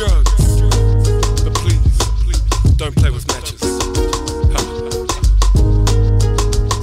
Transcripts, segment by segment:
drugs. But please, don't play with matches.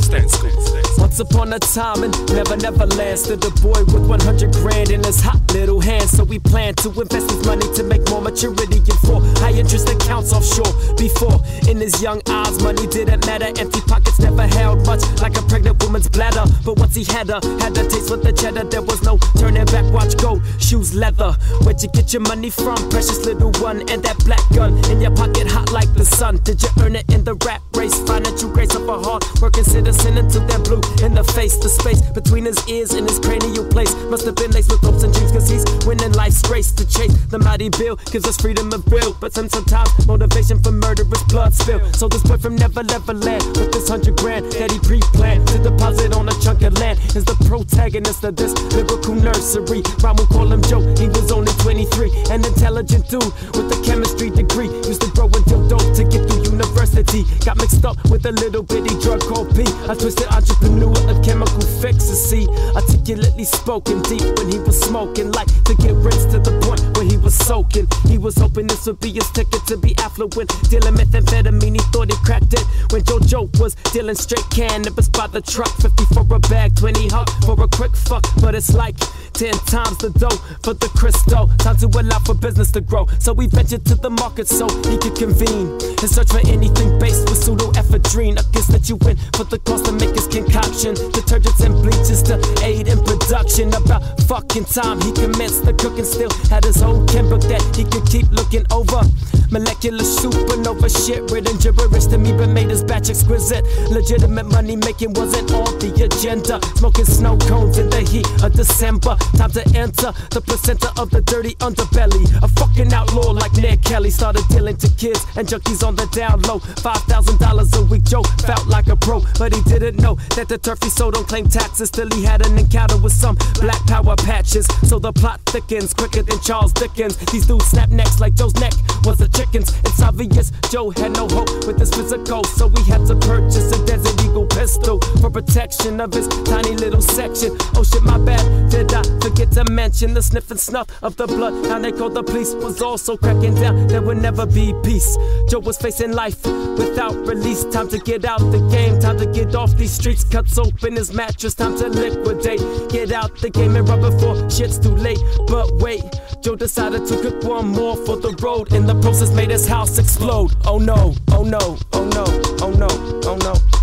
Stay in school. Once upon a time and Never Never last, the a boy with 100 grand in his hot little hand. So we plan to invest his money to make more maturity and for high interest accounts offshore. Before, in his young eyes, money didn't matter. Empty pockets never held much, like a pregnant woman's bladder. But once he had her, had a taste for the cheddar, there was no turning back. Watch go, shoes leather. Where'd you get your money from, precious little one? And that black gun in your pocket, hot like the sun. Did you earn it in the rap race? Financial grace of a hard working citizen until they're blue in the face. The space between his ears and his cranial place must have been laced with hopes and dreams, cause he's winning life's race to chase the mighty bill. Gives us freedom of will, but sometimes motivation for murderous blood spill. So this boy from Never Never Land with this hundred grand that he pre-planned to deposit on a chunk of land is the protagonist of this lyrical nursery. Rhyme will call him Joe, he was only 23, an intelligent dude with a chemistry degree. Used to grow until dope to get through university. Got mixed up with a little bitty drug called P. A twisted entrepreneur of chemical fixes. See, articulately spoken deep when he was smoking, like to get rinsed to the point where he was soaking. He was hoping this would be his ticket to be affluent. Dealing methamphetamine, he thought he cracked it. When JoJo was dealing straight cannabis by the truck, 50 for a bag, 20 hug for a quick fuck. But it's like 10 times the dough for the crystal. Time to allow for business to grow. So we ventured to the market so he could convene and search for anything based with pseudoephedrine. I guess that you win for the cost to make his concoction. Detergents and bleaches to aid in production. About fucking time he commenced the cooking. Still had his whole chem book that he could keep looking over. Molecular supernova shit written gibberish to me, but made his batch exquisite. Legitimate money making wasn't on the agenda. Smoking snow cones in the heat of December. Time to enter the placenta of the dirty underbelly. A fucking outlaw like Ned Kelly started dealing to kids and junkies on the down low. Five thousand dollars a week, Joe felt like a pro, but he didn't know that the turf he sold don't claim taxes. Still, he had an encounter with some black power patches. So the plot thickens quicker than Charles Dickens. These dudes snap necks like Joe's neck was a chicken's. It's obvious Joe had no hope with his physical, so we had to purchase a Desert Eagle pistol for protection of his tiny little section. Oh shit, my bad. Did I forget to mention the sniff and snuff of the blood? Now they called the police was also cracking down. There would never be peace. Joe was facing life without release. Time to get out the game. Time to get off these streets. Cuts open his mattress. Time to liquidate. Get out the game and run before shit's too late. But wait, Joe decided to cook one more for the road. In the process, made his house explode. Oh no, oh no, oh no, oh no, oh no.